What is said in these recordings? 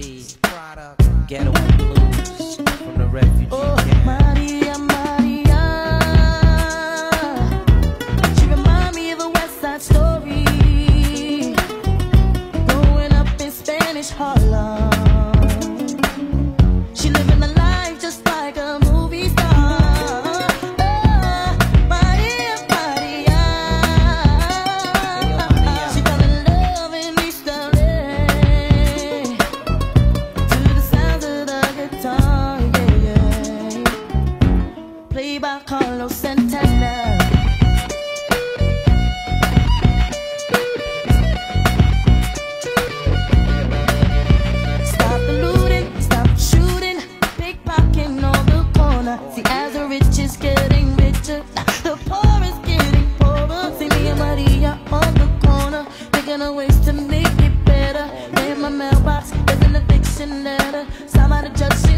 be ghetto blues from the refugee Oh, camp. Maria, Maria. She remind me of a West Side story. Growing up in Spanish Harlem. Stop the looting, stop shooting, pickpocketing on the corner. See, as the rich is getting richer, the poor is getting poorer. See me and Maria on the corner, thinking of ways to make it better. In my mailbox, there's an eviction letter. Somebody just.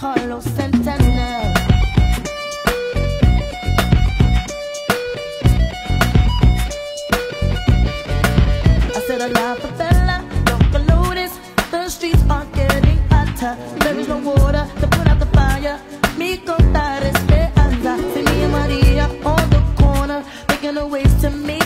Carlos Santana. I said. The streets are getting hotter. There is no water to put out the fire. Contar. See me and Maria on the corner, making a to me.